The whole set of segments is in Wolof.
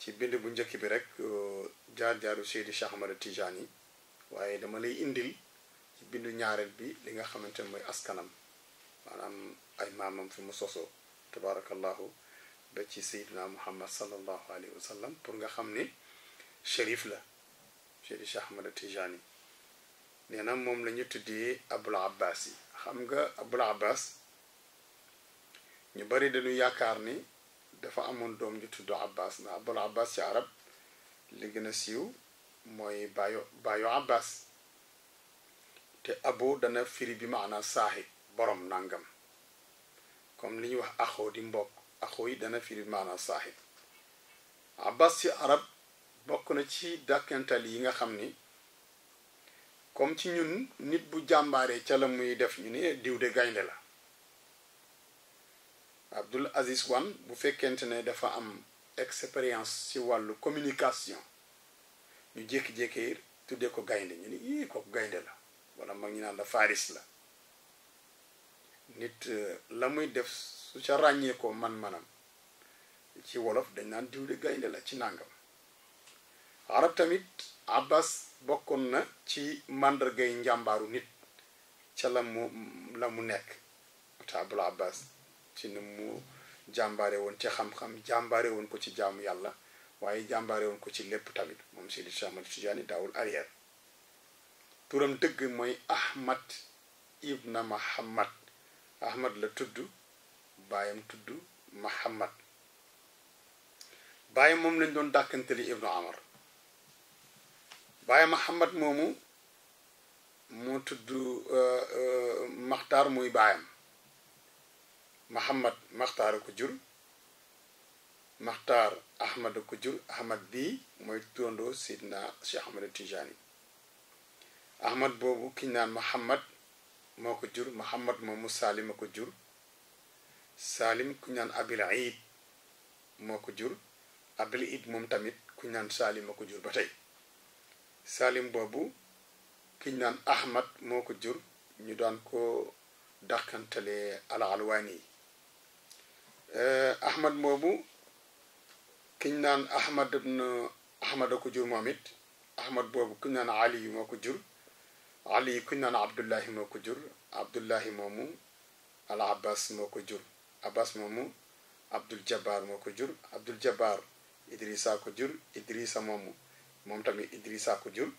ci bind bu njëkk bi rek euh, jaar-jaaru Seydi Cheikh Ahmada Tijaan yi waaye dama lay indil ci bindu ñaareel bi li nga xamante ne mooy askanam maanaam ay maamam fi mu sosoo tabaarakallahu ba ci Seydina Muhammad sallallahu alayhi wa sallam pour nga xam ne shérif la Seydi Cheikh Ahmada Tijaan yi nee na moom la ñu tuddee Abul Abbas yi xam nga Abul Abbas ñu bari dañu yaakaar ni dafa amoon doom ju tudd abbas ndax abul abbas ci arab li gën a siiw mooy baayu baayu abbas te abu dana firi bi maanaa saaxib borom nangam comme li ñuy wax axoo di mbokk axoo yi dana firi bi maanaa saaxib abbas ci arab bokk na ci dàkkantal yi nga xam ni comme ci ñun nit bu jàmbaaree ca la muy def ñu ne diw de gaynde la Abdoul Aziz Wan bu fekkente ne dafa am expérience ci wàllu communication ñu jékki-jékki tuddee ko gaynde ñu ni ii kooku gaynde la wala mag ñu naan la faris la nit euh, la muy def su ca ràññee ko man-manam ci wolof dañ naan diw de gaynde la ci nàngam arab tamit abbas bokkoon na ci màndargay njàmbaaru nit ca la mu la mu nekk te Abul Abbas ci ni mu jàmbaare woon ci xam-xam jàmbaare woon ko ci jaamu yàlla waaye jàmbaare woon ko ci lépp tamit moom Seydi Cheikh Ahmad Tijaani daawul arrière turam dëgg mooy Ahmad ibna Mahamad Ahmad la tudd baayam tudd Mahamad baayam moom lañ doon dàkkantali ibnu Amar baayam Mahamad moomu moo tudd euh, euh, maxtaar muy baayam Mahamad maxtaar ko jur maxtaar ahmad ko jur ahmad bii mooy turandoo sidna Cheikh Ahmad Tijani ahmad boobu kiñ naan Mahamad moo ko jur Mahamad moomu Salim a ko jur Salim ku ñaan Abil Iid moo ko jur Abil Iid moom tamit ku ñaan Salim a ko jur ba tey Salim boobu kiñ naan ahmad moo ko jur ñu daan ko dàqantale al alwaani yi ahmad moomu kiñ naan ahmad ibn ahmad a ko jur moom it ahmad boobu kuñ naan ali yi moo ko jur ali yi kuñ naan abdullahi moo ko jur abdullahi moomu al abbas moo ko jur abbas moomu abdul jabbar moo ko jur abdul jabbar idrisa ko jur idrisa moomu moom tamit idrisa ko jur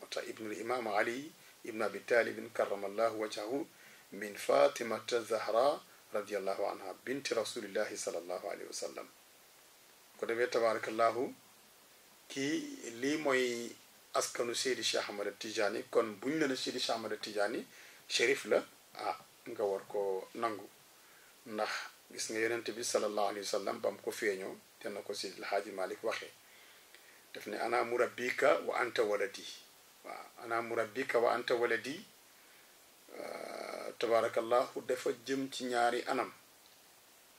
moo tax ibnul imaam ali ibn abi taalibin karamallahu wajhahu min fatimata zahra radiallahu anha binti rasulillahi salallahu alayhi wa sallam ko defee tabarakallahu kii lii mooy askanu Seydi Cheikh Ahmada Tijaani kon buñ la ne Seydi Cheikh Ahmada Tijaani shérif la ah nga war ko nangu ndax gis nga yonent bi sallallahu alayhi wa sallam ba mu ko feeñoo te na ko Seydil Haaji Malik waxee daf ne ana murabbika wa anta waladi waaw ana murabbika wa anta waladi tabarakallahu dafa jëm ci ñaari anam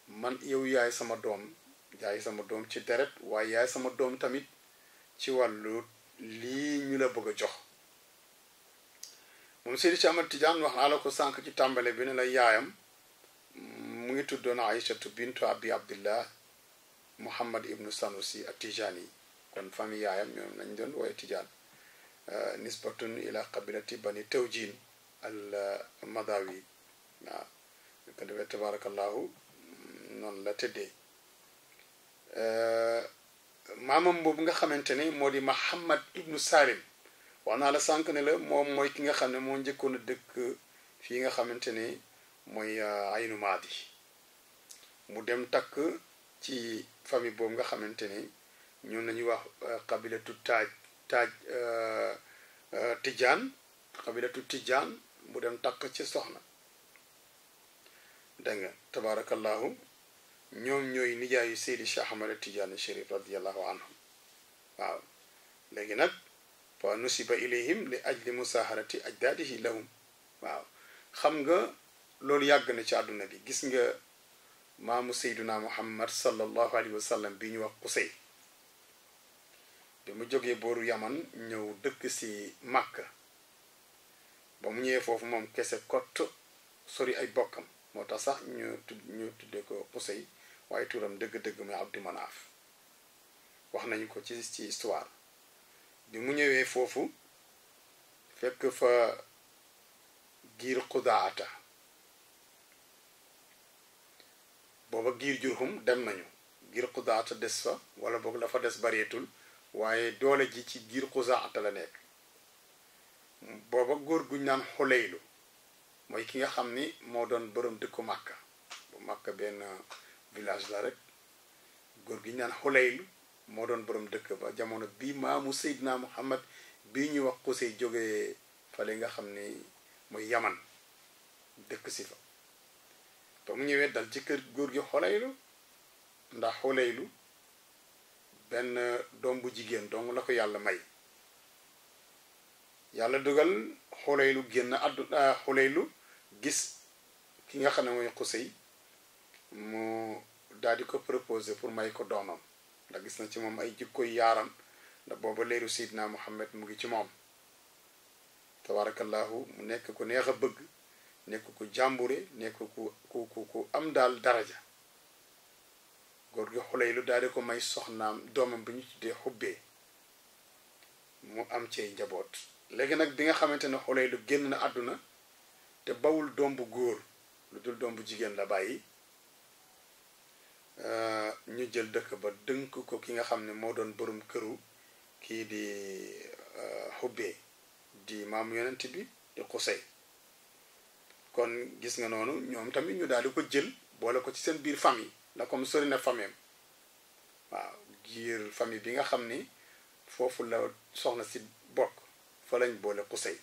man yow yaay sama doom yaay sama doom ci deret waaye yaay sama doom tamit ci wàllu lii ñu la bëgg a jox moom Seydi Cheikh Ahmad Tidiane wax naa la ko sànq ci tàmbale bi ne la yaayam mu ngi tuddoon aïchatu bintu abi abdillah muhammad ibnu sanusi ak tijaan yi kon famille yaayam ñoom lañ doon wooye tijaan nisbatun ila qabilati bani tawjin al madawi waaw ñu ko defee tabarakallahu noonu la tëddee maamam boobu nga xamante ne moo di Mahamad ibnu Salim wax naa la sànq ne la moom mooy ki nga xam ne moo njëkkoon a dëkk fii nga xamante ne mooy aynu maadi mu dem takk ci famille boobu nga xamante ne ñoom la ñuy wax xabilatu taaj taaj tijaan xabilatu tijaan mu dem takk ci soxna dégg nga tabaarakallaahu ñoom ñooy nijaayu Seydi Cheikh Ahmada Tijaani Chérif radiallahu anhu waaw léegi nag wa nusiba ilayhim li ajli musaharati ajdaadihi lahum waaw xam nga loolu yàgg na ci àdduna bi gis nga maamu seyduna muhammad sallallahu alayhi wa sallam bi ñu wax Qusay bi mu jógee booru yaman ñëw dëkk si Màkka ba mu ñëwee foofu moom kese kott sori ay bokkam moo tax sax ñu tudd ñu tudde ko Qusay waaye turam dëgg-dëgg mooy Abdu Manaaf wax nañu ko ci ci histoire bi mu ñëwee foofu fekk fa giir xudaata booba giir jurhum dem nañu giir xudaata des fa wala boog dafa des bareetul waaye doole ji ci giir xudaata la nekk booba góor guñ naan xuleylu mooy ki nga xam ni moo doon borom dëkku màkka bu màkka benn village la rek góor gi ñu naan xulayl moo doon borom dëkk ba jamono bii maamu Seydina Muhammad bii ñuy wax xusey jógee fale nga xam ni mooy yaman dëkk si fa ba mu ñëwee dal ci kër góor gi xulaylu ndax xulaylu benn doom bu jigéen dong la ko yàlla may yàlla dugal xulaylu génn addu xulaylu gis ki nga xam ne mooy xusey mu daal di ko proposé pour may ko doomam ndax gis na ci moom ay jikko yu yaaram ndax booba leeru Seydina Muhammad mu ngi ci moom tabarakallahu mu nekk ku neex a bëgg nekk ku jàmbure nekk ku ku ku ku am daal daraja góor gi xulay lu daal di ko may soxnaam doomam bi ñu tuddee xubbee mu am cee njaboot léegi nag bi nga xamante ne xulay lu génn na àdduna te bawul doom bu góor lu dul doom bu jigéen la bàyyi euh, ñu jël dëkk ba dënk ko ki nga xam ne moo doon borom këru kii di xubbee euh, di maam yonent bi di xusay kon gis nga noonu ñoom tamit ñu daal di ko jël boole ko ci seen biir famille la comme sori na famille waaw giir famille bi nga xam ni foofu la soxna si bokk fa lañ boole xusay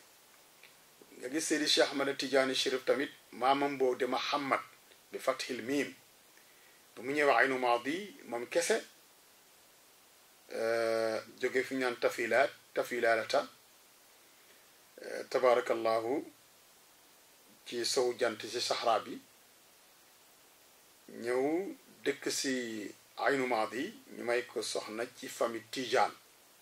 nga gis Seydi Cheikh Ahmada Tijaani Chérif tamit maamam boobu de Mahamad bi fathil miim bu mu ñëwee aynu maadi moom kese euh, jóge fi ñaan tafilaat tafilaalata euh, tabaarakallahu ci sow jant ci saxraa bi ñëw dëkk si aynu maadi ñu may ko soxna ci famille Tijaan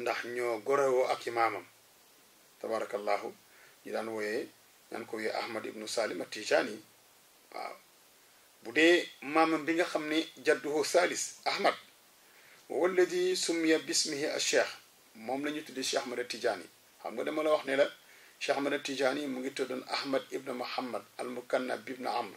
ndax ñoo gorewoo ak i maamam tabarakallahu ñu daan wooyee ñaan ko wooyee ahmad ibnu salim at tijaani waaw bu dee maamam bi nga xam ne jadduhu salis ahmad walladi summiya bismihi al cheikh moom la ñu tuddee cheikh ahmad at tijaani xam nga dama la wax ne la cheikh ahmad at tijaani mu ngi tuddoon ahmad ibnu muhammad al mukanna bi ibnu amr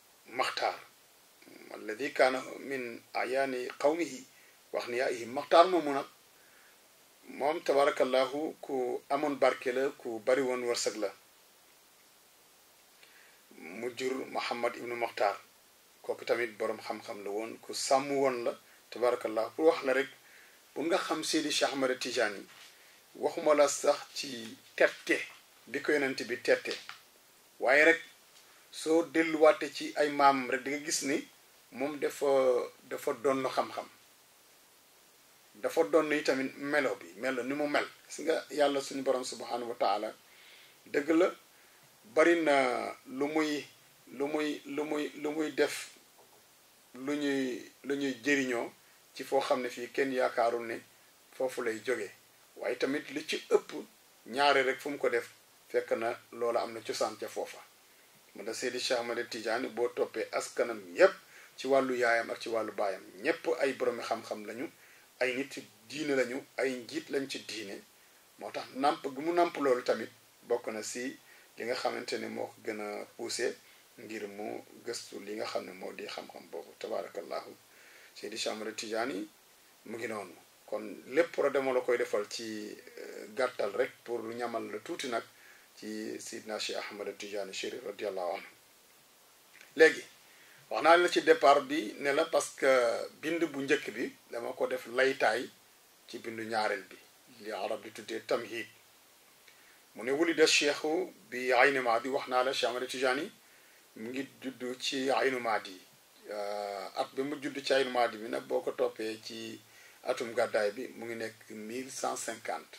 maxtaar alladi kaana min ayaani qawmihi wax ni yaa ihim maxtaar moomu nag moom tabarakallahu ku amoon barke la ku bari woon wërsëg la mu jur Muhammad ibnu Maxtaar kooku tamit boroom xam-xam la woon ku sàmm woon la tabarakallah pour wax la rek bu nga xam Seydi Cheikh Ahmada Tijaan yi waxuma la sax ci tette bi ko yonent bi tette waaye rek soo delluwaate ci ay maam rek di nga gis ni moom dafa dafa doon xam-xam dafa doon yi tamit melo bi melo ni mu mel gis nga yàlla suñu borom subhanahu wa taala dëgg la bari na lu muy lu muy lu muy lu muy def lu ñuy lu ñuy jëriñoo ci foo xam ne fii kenn yaakaarul ne foofu lay jóge waaye tamit li ci ëpp ñaare rek fu mu ko def fekk na loola am na cosaan ca foofa mu da Seydi Cheikh Ahmada Tidiane boo toppee askanam yépp ci wàllu yaayam ak ci wàllu baayam ñépp ay boroomi xam-xam lañu ay nit diine lañu ay njiit lañ ci diine moo tax nàmp gu mu nàmp loolu tamit bokk na si li nga xamante ne moo ko gën a poussé ngir mu gëstu li nga xam ne moo di xam-xam boobu tabaarakallaahu Seydi Cheikh Ahmada Tidiane mu ngi noonu kon lépp rek dama la koy defal ci gàttal rek pour ñamal la tuuti nag ci Sidna Cheikh Ahmad Tidiane Chérif radiallahu anhu léegi wax naa la ci départ bi ne la parce que bind bu njëkk bi dama ko def laytaay ci bindu ñaareel bi li arab di tuddee tamhid mu ne wulida cheikhu bi aynu maadi wax naa la Cheikh Ahmad Tidiane mu ngi juddu ci aynu maadi at bi mu judd ci aynu maadi bi nag boo ko toppee ci atum gàddaay bi mu ngi nekk 1150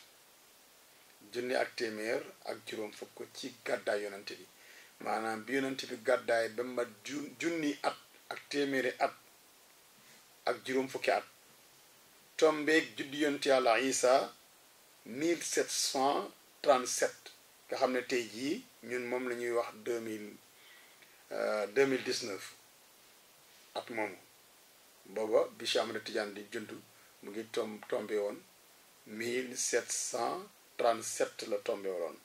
junni ak téeméer ak juróom fukk ci gàddaay yonante bi maanaam bi yonante bi gàddaay ba ma junni at ak téeméeri at ak juróom fukki at tombeeg juddi yonent yàlla isa 1737 nga xam ne tey jii ñun moom la ñuy wax deux mille euh, deux mille dix neuf at moomu booba bi Cheikh Ahmed Tidiane di juddu mu ngi tom tombé woon mille sept cent trente sept la tombé woon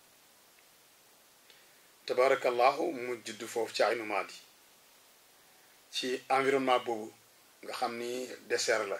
tabarakallahu mu juddu foofu ci Aynu Maadi ci environnement boobu nga xam ni désert la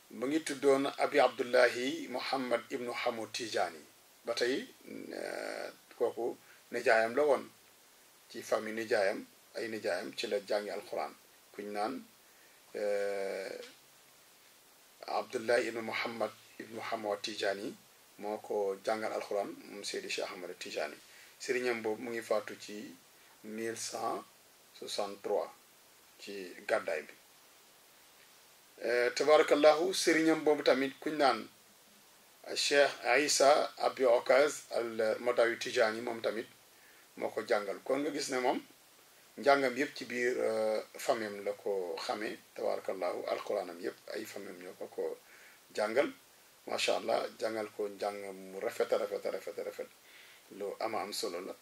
mu ngi tuddoon abi abdullahi muhammad ibnu xamu tijaani ba tey kooku nijaayam la woon ci famille nijaayam ay nijaayam ci la jàngi alquran kuñ naan abdullahi ibnu muhammad ibnu xamu tijaani moo ko jàngal alquran moom seydi cheikh ahmad tijaani sëriñam boobu mu ngi faatu ci 1163 ci gàddaay bi tabarakallahu sëriñam boobu tamit kuñ naan cheikh isa abi okaz al madawi tijaani moom tamit moo ko jàngal kon nga gis ne moom njàngam yëpp ci biir famem la ko xamee tabarakallahu alquranam yëpp ay famem ñoo ko ko jàngal macha allah jàngal ko njàngam mu rafet a rafet a rafet a rafet lu ama am solo la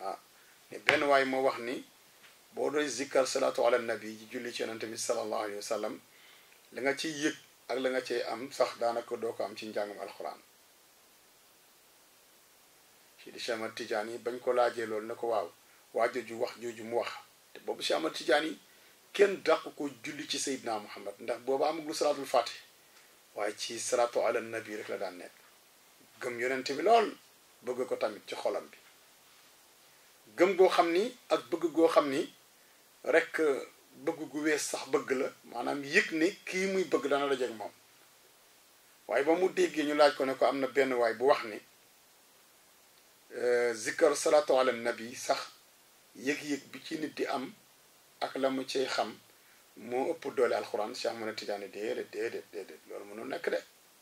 waaw ne benn waay moo wax ni boo doy zikkar salaatu ala nabi ji julli ci yonante bi sallallahu alayhi wa sallam la nga ciy yëg ak la nga cay am sax daanaka doo ko am ci njàngum alxuraan ci di Cheikh Ahmad Tidiane yi bañ ko laajee loolu ne ko waaw waa jooju wax jooju mu wax te boobu Cheikh Ahmad Tidiane yi kenn dàq ko julli ci Seydina Muhammad ndax booba amagul salaatul fatih waaye ci salaatu ala nabi rek la daan nekk gëm yonent bi lool bëgg ko tamit ci xolam bi gëm goo xam ni ak bëgg goo xam ni rekk bëgg gu wees sax bëgg la maanaam yëg ni kii muy bëgg dana dajeek moom waaye ba mu déggee ñu laaj ko ne ko am na benn waay bu wax ni euh, zikkar salaatu ala nabi sax yëg-yëg bi ci nit di am ak la mu cay xam moo ëpp doole alxuraan Cheikh Ahmad Tidiane déedéet déedéet déedéet loolu mënul nekk de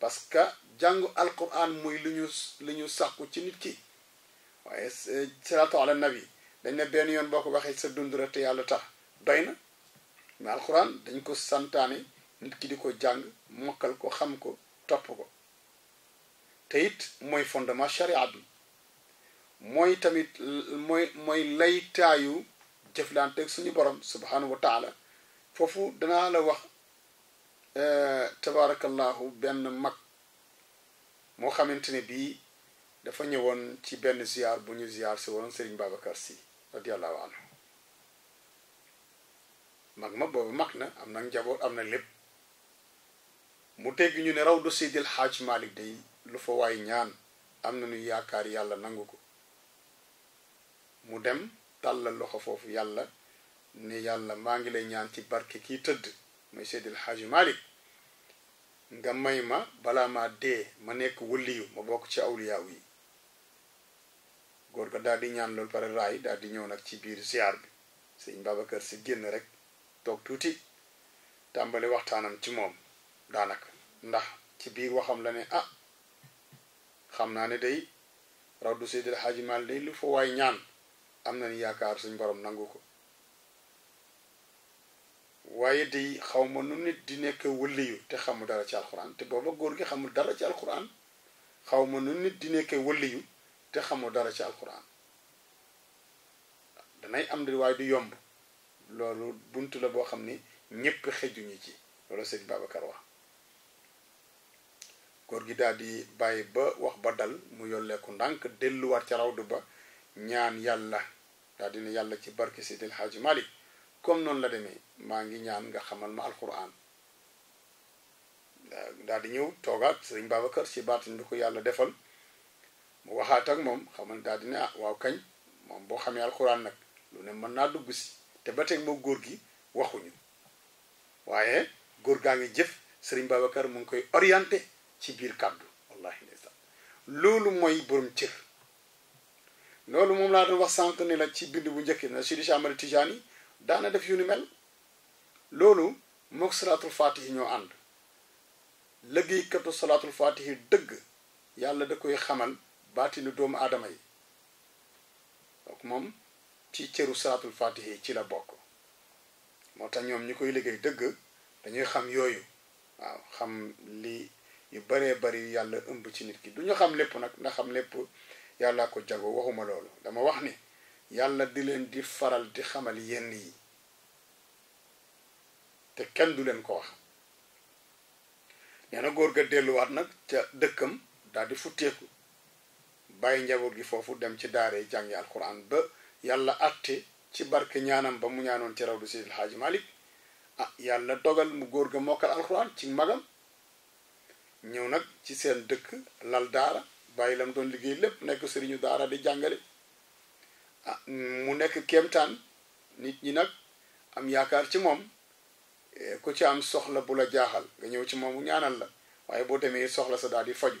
parce que jàngu alquran muy lu ñu lu ñu sàkku ci nit ki waaye salaatu ala nabi dañ ne benn yoon boo ko waxee sa dund rek te yàlla tax doy na mais alquran dañ ko santaane nit ki di ko jàng mokkal ko xam ko topp ko te it mooy fondement charia bi mooy tamit mooy mooy laytaayu jëflanteeg suñu borom subhanahu wa taala foofu danaa la wax tabaarakallahu benn mag moo xamante ne bii dafa ñëwoon ci benn ziar bu ñu ziar si woon Serigne Babacar Sy radiyallahu anhu mag ma boobu mag na am na njaboot am na lépp mu tegg ñu ne raw du Seydil Hadj Malick day lu fa waay ñaan am na ñu yaakaar yàlla nangu ko mu dem tàllal loxo foofu yàlla ne yàlla maa ngi lay ñaan ci barke kii tëdd may Seydi El Hadji Malick nga may ma balaa maa dee ma nekk wëlliyu ma bokk ci awliyaaw yi góor ga daal di ñaan loolu pare raay daal di ñëw nag ci biir ziar bi sëñ Babacar si génn rek toog tuuti tàmbali waxtaanam ci moom daanaka ndax ci biir waxam la ne ah xam naa ne day raw du Seydi El Hadji Malick day lu fa waay ñaan am nañu yaakaar suñ borom nangu ko waaye day xaw ma nu nit di nekk wëlliyu te xamul dara ci alxuraan te booba góor gi xamul dara ci alxuraan xaw ma nu nit di nekk wëlliyu te xamul dara ci alxuraan danay am di waaye du yomb loolu bunt la boo xam ni ñépp xejuñu ci loolu sëñ Babacar wax góor gi daal di bàyyi ba wax ba dal mu yolleeku ndànk delluwaat ca rawdu ba ñaan yàlla daal dina yàlla ci barke Seydil Haaji Malik comme noonu la demee maa ngi ñaan nga xamal ma alquran daal di ñëw toogaat sëriñ Babacar si baatin bi ko yàlla defal mu waxaat ak moom xamal daal di ne ah waaw kañ moom boo xamee alquran nag lu ne mën naa dugg si te ba tey moo góor gi waxuñu waaye góor gaa ngi jëf sëriñ Babacar mu ngi koy orienté ci biir kàddu wallahi ndeysaan loolu mooy borom cër loolu moom laa doon wax sànq ni la ci bind bu njëkk na Sidi Chamari Tijaan yi daana def yu ni mel loolu mook salaatul faatihi ñoo ànd liggéeykatu salaatul faatihi dëgg yàlla da koy xamal baatinu doomu aadama yi donc moom ci cëru salaatul faatihi ci la bokk moo tax ñoom ñi koy liggéey dëgg dañuy xam yooyu waaw xam li yu baree bari yu yàlla ëmb ci nit ki du ñu xam lépp nag ndax xam lépp yàlla ko jago waxuma loolu dama wax ni yàlla di leen di faral di xamal yenn yi te kenn du leen ko wax nee na góor ga delluwaat nag ca dëkkam daal di futteeku bàyyi njaboot gi foofu dem ci daara yi jàngi alquran ba yàlla atte ci barke ñaanam ba mu ñaanoon ci rawdu Seydil Haaji Malik ah yàlla dogal mu góor ga mokkal alquran ci magam ñëw nag ci seen dëkk lal daara bàyyi lam doon liggéey lépp nekk sëriñu daara di jàngale ah mu nekk kéemtaan nit ñi nag am yaakaar ci moom ku ci am soxla bu la jaaxal nga ñëw ci moom mu ñaanal la waaye boo demee soxla sa daal di faju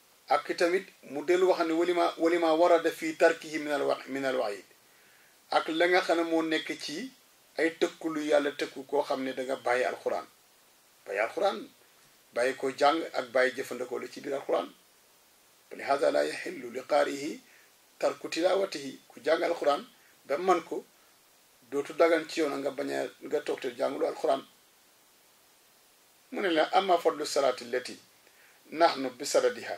ak tamit mu dellu wax ne walima walima war a def fii tarki yi minal wax minal wax yi ak la nga xam ne moo nekk ci ay tëkku lu yàlla tëkku koo xam ne da nga bàyyi alxuraan bàyyi alxuraan bàyyi ko jàng ak bàyyi jëfandikoo la ci biir alxuraan li hada la yaxillu li qaarihi tarku tilawatihi ku jàng alxuraan ba man ko dootu dagan ci yoon nga bañ a nga toog te jàngulu alxuraan mu ne la amma fadlu salaati lati nahnu bi sadadiha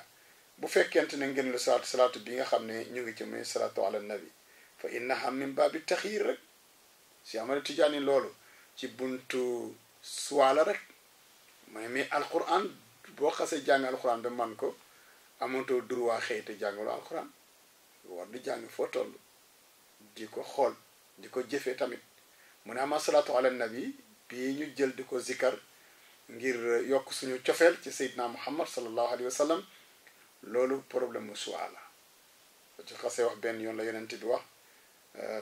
bu fekkente ne ngeen lu salaatu salaatu bi nga xam ne ñu ngi ci muy salaatu ala nabi fa innaha min baabi taxiir rek si amana tijaani loolu ci buntu suwaala rek mu ne mais alquran boo xasee jàng alquran ba man ko amatoo droit xëy te jàngaloo alquran war di jàng foo toll di ko xool di ko jëfee tamit mu ne ama salaatu ala nabi bii ñu jël di ko zikkar ngir yokk suñu cofeel ci seydina muhammad sallallahu alayhi wa sallam loolu problème mu suwaa la ba ci xasee wax benn yoon la yonent bi wax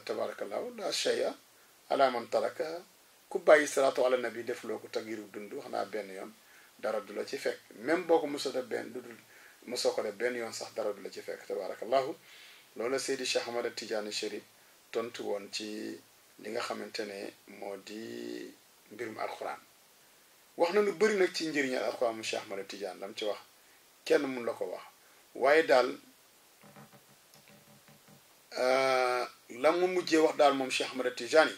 tabarakallahu la shay'a ala man taraka ku bàyyi salaatu ala nabi def loo ko tagiru dund xanaa benn yoon dara du la ci fekk même boo ko mosoo def benn du dul mosoo ko def benn yoon sax dara du la ci fekk tabarakallahu loolu la Seydi Cheikh Ahmad Tidiane Chérif tontu woon ci li nga xamante ne moo di mbirum alxuraan wax na lu bëri nag ci njëriñal alxuraan mu Cheikh Ahmada Tidiane lam ci wax kenn mun la ko wax waaye daal euh, la mu mujjee wax daal moom Cheikh Ahmada Tidiane yi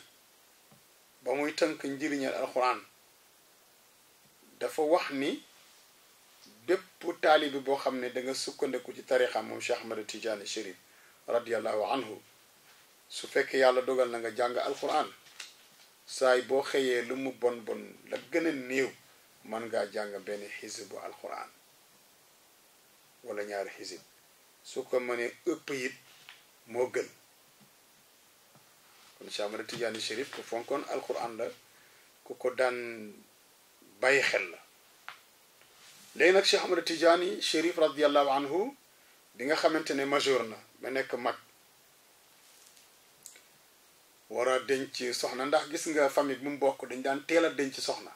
ba muy tënk njëriñal alxuraan dafa wax ni bépp taalibi boo xam ne da nga sukkandiku ci tarixa moom Cheikh Ahmad Tidiane Chérif radiallahu anhu su fekkee yàlla dogal na nga jàng alquran saay boo xëyee lu mu bon bon la gën a néew mën ngaa jàng benn xisib bu alquran wala ñaari xisib su ko mënee ëpp it moo gën kon Cheikh Ahmad Tidiane Chérif ku fonkoon alquran la ku ko daan bàyyi xel la léegi nag Cheikh Ahmad Tidiane Chérif radiallahu anhu bi nga xamante ne majeur na ba nekk mag war a denc soxna ndax gis nga famille bi mu bokk dañ daan teel a denc soxna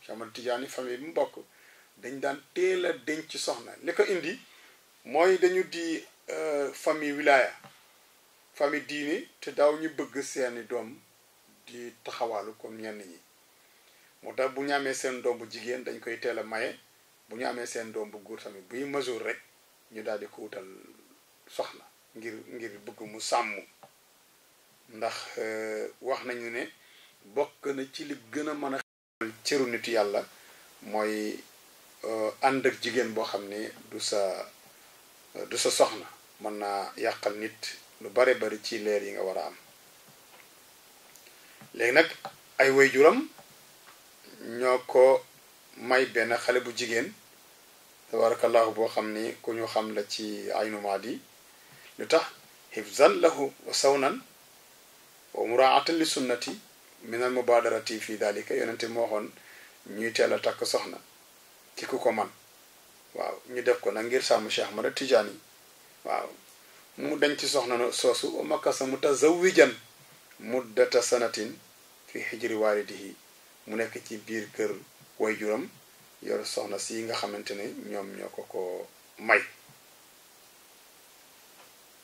Cheikh Ahmad Tidiane famille bi mu bokk dañ daan teel a denc soxna li ko indi mooy dañu di famille wilaya famille diine te daaw ñu bëgg seeni doom di taxawaalu comme ñenn ñi moo tax bu ñu amee seen doom bu jigéen dañ koy teel a maye bu ñu amee seen doom bu góor tamit buy majeur rek ñu daal di ko wutal soxna ngir ngir bëgg mu sàmm ndax euh, wax nañu ne bokk na ci li gën a mën a cëru nitu yàlla mooy ànd ak jigéen boo xam ni du sa du sa soxna mën naa yàqal nit lu bare bari ci leer yi nga war a am léegi nag ay waajuram ñoo ko may benn xale bu jigéen tabarakallahu boo xam ni ku ñu xam la ci aynu maadi lu tax hifzan lahu wa sawnan wa muraatan li sunnati min al mubaadarati fi dalika yonente moo xoon ñuy teel a takk soxna ci ku ko man waaw ñu def ko nag ngir sàmm Cheikh Ahmada Tijaani waaw mu dañ ci soxna no soosu wa makasa mutazawijan muddata sanatin fi hijri waalidihi mu nekk ci biir kër way juram yor soxna si nga xamante ne ñoom ñoo ko ko may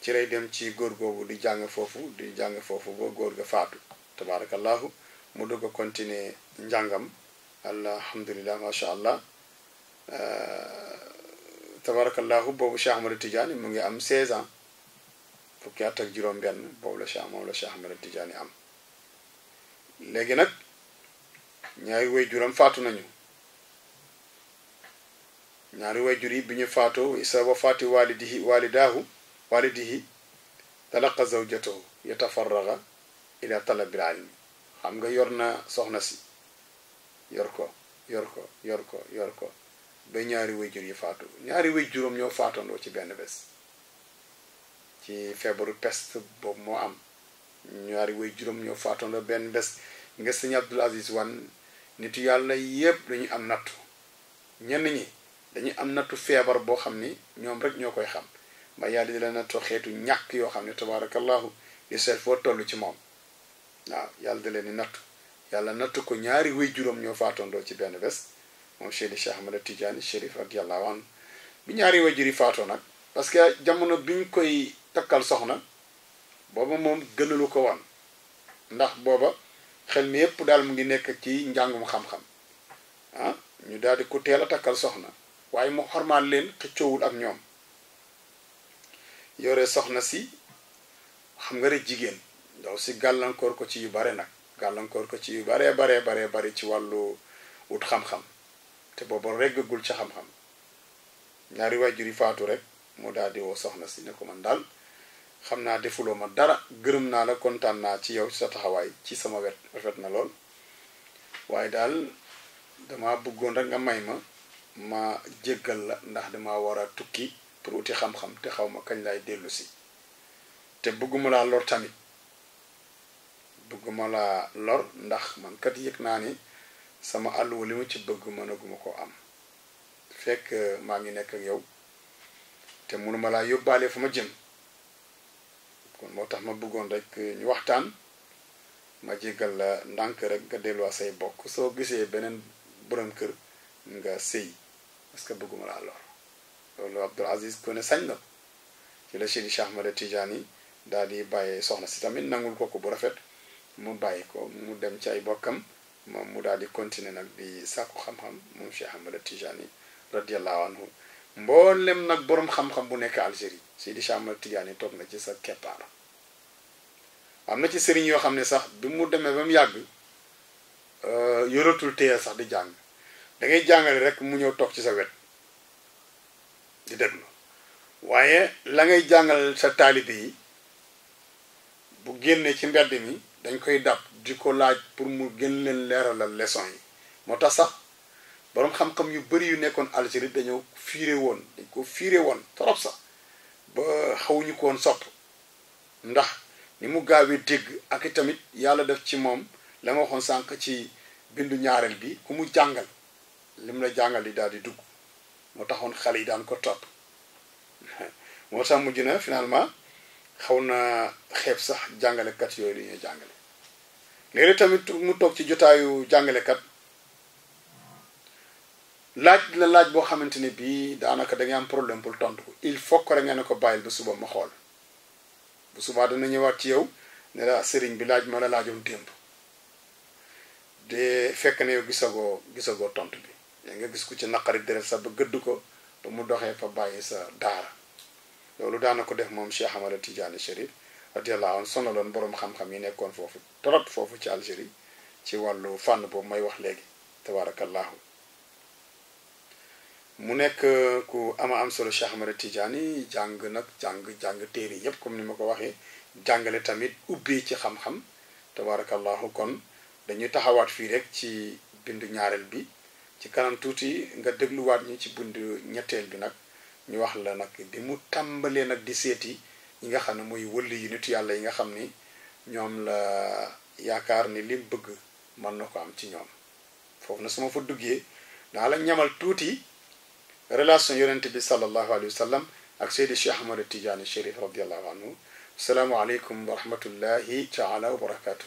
ci lay dem ci góor googu di jàng foofu di jàng foofu ba góor ga faatu tabaarakallaahu mu dugg a continuer njàngam alhamdulilah macha allah tabarakallahu boobu Cheikh Ahmada Tidiane mu ngi am 16 ans fukki at ak juróom-benn boobu la Cheikh moom la Cheikh Ahmada Tidiane am léegi nag ñaari way juram faatu nañu ñaari wayjur yi bi ñu faatoo isa wafaati waalidihi waalidaahu waalidihi talaqa zawjatahu yatafarraga ila talabil ilmi xam nga yor na soxna si yor ko yor ko yor ko yor ko ba ñaari wayjur yi faatu ñaari wayjuram ñoo faatandoo ci benn bés ci feebaru peste boobu moo am ñaari wayjuram ñoo faatandoo benn bés nga sëñ Abdul Aziz Wan nitu yàlla yépp dañu am nattu ñenn ñi dañuy am nattu feebar boo xam ni ñoom rek ñoo koy xam ba yàlla di la nattoo xeetu ñàkk yoo xam ne tabaarakallahu di seet foo toll ci moom waaw yàlla di leen di nattu yàlla nattu ko ñaari wéy juróom ñoo faatoondoo ci benn bés moom Seydi Cheikh Ahmada Tidiane Chérif radiyallahu anhu bi ñaari wéy jur yi faatoo nag parce que jamono biñ koy takkal soxna booba moom gënalu ko woon ndax booba xel mi yépp daal mu ngi nekk ci njàngum xam-xam ah ñu daal di ku teel a takkal soxna waaye mu xormaal leen xëccoowul ak ñoom yore soxna si xam nga rek jigéen ndaw si gàllankoor ko ci yu bare nag gàllankoor ko ci yu bare bare bare bare ci wàllu wut xam-xam te booba reggagul ci xam-xam ñaari waajur yi faatu rek mu daal di woo soxna si ne ko man daal xam naa defuloo ma dara gërëm naa la kontaan naa ci yow ci sa taxawaay ci sama wet rafet na lool waaye daal dama bëggoon rek nga may ma ma jéggal la ndax dama war a tukki pour uti xam-xam te xaw ma kañ lay dellu si te bëgguma laa lor tamit bëgguma laa lor ndax man kat yëg naa ni sama àlluwa li ma ci bëgg mënaguma ko am fekk maa ngi nekk ak yow te mënuma laa yóbbaale fu ma jëm kon moo tax ma bëggoon rek ñu waxtaan ma jéggal la ndànk rek nga delluwaat say bokk soo gisee beneen borom kër nga sëy parce que bëgguma laa lor loolu Abdul Aziz ko ne sañ na ko ci la Seydi Cheikh Ahmada Tijaani daal di bàyyee soxna si tamit nangul ko ko bu rafet mu bàyyi ko mu dem ci ay bokkam moom mu daal di continuer nag di sàkku xam-xam moom Cheikh Ahmad Tijani radiallahu anhu mboolem nag boroom xam-xam bu nekk Algérie Seydi Cheikh Ahmad Tijani toog na ci sa keppaar am na ci sëriñ yoo xam ne sax bi mu demee ba mu yàgg euh, yoratul téye sax di jàng da ngay jàngale rek mu ñëw toog ci sa wet di déglu waaye la ngay jàngal sa taalibe yi bu génnee ci mbedd mi dañ koy dab di ko laaj pour mu gën leen leeralal leçon yi moo tax sax boroom xam-xam yu bëri yu nekkoon Algérie dañoo fiire woon dañ ko fiire woon trop sax ba xawuñu ko woon sopp ndax ni mu gaawee dégg ak tamit yàlla def ci moom la ma waxoon sànq ci bindu ñaareel bi ku mu jàngal lim la jàngal yi daal di dugg moo taxoon xale yi daan ko topp moo tax mujj na finalement xaw na xeeb sax jàngalekat yooyu li ñuy jàngale léegi tamit mu toog ci jotaayu jàngalekat laaj la laaj boo xamante ne bii daanaka da ngay am problème pour tontu ko il faut que rek nga ne ko bàyyil ba suba ma xool bu subaa dana ñëwaat ci yow ne la sëriñ bi laaj ma la laajoon démb de fekk ne yow gisagoo gisagoo tontu bi yaa nga gis ku ci naqari deret sax ba gëdd ko ba mu doxee fa bàyyi sa daara loolu daana ko def moom Cheikh Ahmada Tidiane Chérif radiyallahu anhu sonaloon boroom xam-xam yi nekkoon foofu trop foofu ci Algérie ci wàllu fànn boobu may wax léegi tabarakallahu mu nekk ku ama am solo Cheikh Ahmada Tidiane jàng nag jàng jàng téere yépp comme ni ma ko waxee jàngale tamit ubbee ci xam-xam tabarakallahu kon dañuy taxawaat fii rek ci bindu ñaareel bi ci kanam tuuti nga dégluwaat ñu ci bindu ñetteel bi nag ñu wax la nag bi mu tàmbalee nag di seeti ñi nga xam ne mooy wëlli yu nitu yàlla yi nga xam ni ñoom la yaakaar ni lim bëgg mën na ko am ci ñoom foofu na su ma fa duggee naa la ñamal tuuti relation yonent bi sallallahu alayhi wa sallam ak Seydi Cheikh Ahmad Tidiane Chérif radiallahu anhu asalaamualeykum wa rahmatullahi taala wa barakatuh